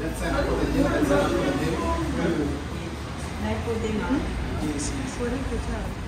Let's for the deal. Let's for the. Yes, yes. What do you